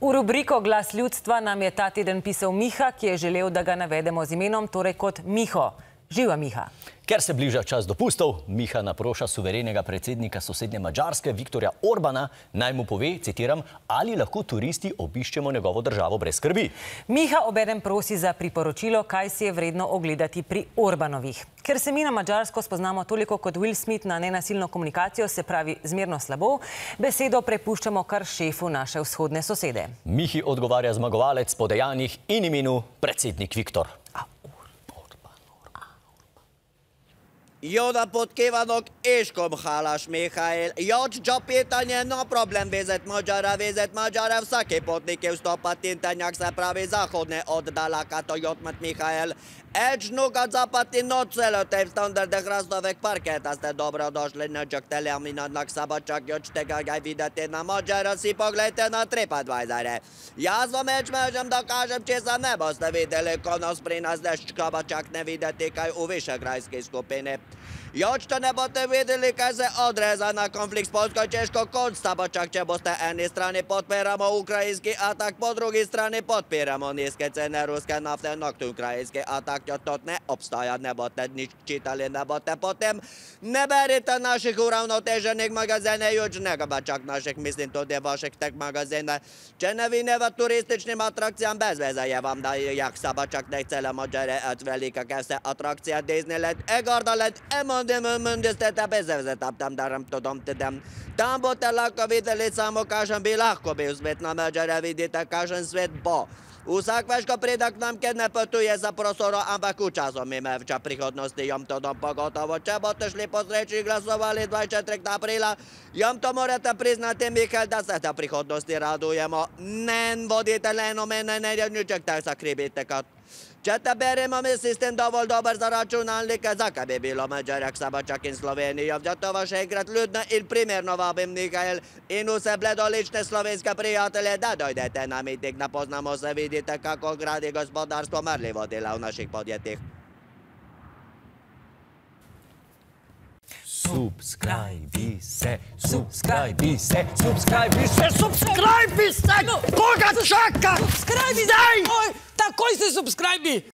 V rubriko Glas ljudstva nam je ta teden pisal Miha, ki je želel, da ga navedemo z imenom, torej kot Miho. Živa Miha. Ker se bliža čas dopustov, Miha naproša suverenega predsednika sosednje Mačarske, Viktorja Orbana, naj mu pove, citiram, ali lahko turisti obiščemo njegovo državo brez skrbi. Miha obeden prosi za priporočilo, kaj si je vredno ogledati pri Orbanovih. Ker se mi na Mačarsko spoznamo toliko kot Will Smith na nenasilno komunikacijo, se pravi zmerno slabo, besedo prepuščamo kar šefu naše vzhodne sosede. Mihi odgovarja zmagovalec po dejanjih in imenu predsednik Viktor. Jó napot kívánok, Iskom hálás Mihály, jacs csapítanie na problem vezet magyara vezet magyara vsake potnike vstopatintanja k se pravi zahodne od dalaka to jotmat Mihály. Edžnuka zapati nocelotej v standardeh razdovek parketa ste dobrodošli na čaktele aminadnak sabačak jočtega ga videti na magyara si poglejte na TripAdvisor. Jaz vam Edžmežem de če se ne boste videli, ko nos pri nas deščkaba čak ne videti kaj v višegrajski skupini. Jočte ne boste videli, kaj se odreza na konflikt s Polsko in Češko kot stabačak, če boste eni strani podpiramo ukrajinski atak, po drugi strani podpiramo nizke cene ruske nafte, no k ukrajinski atak, jo to ne obstaja, ne boste nič čitali, ne boste potem, ne berite naših uravnoteženih magazine, juč ne čak naših, mislim tudi vaših tek magazine. Če ne vine v turističnim atrakcijam, bez veze je vam, da jak stabačak ne cele Mađare, et velika kese atrakcija Disneyland, e Gardaland, e mondem, mondeste ta bezevze tam tam daram to dom te dam. Tam boste lahko videli samo, kažem bi lahko bil svet na Mađare, vidite, kažem svet bo. Vsak veš, ko pride k nam, keď ne potuje za prostor, ampak v časom ime v prihodnosti, jom to dom pogotovo. Če boste šli po sreči glasovali 24. apríla, jom to morate priznati, Michal, da sa ta prihodnosti radujemo. Nen vodite len o mene, ne niček, tak sa kribite kot Če te beremo mi sistem dovolj dober za računalnike, zakaj bi bilo Mađarjak Sabačak in Slovenijo? Zato vas še enkrat ljudno in primerno vabim, Mikael, in vse bledolične slovenske prijatelje, da dojdete na miting, da poznamo se, vidite, kako gradi gospodarstvo marljivo dela v naših podjetjih. Subscribe se, subscribe se, subscribe se, subscribe se! Koga čaka? Subscribe Tá coisa e subscribe!